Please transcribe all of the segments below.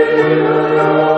Amen.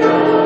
you.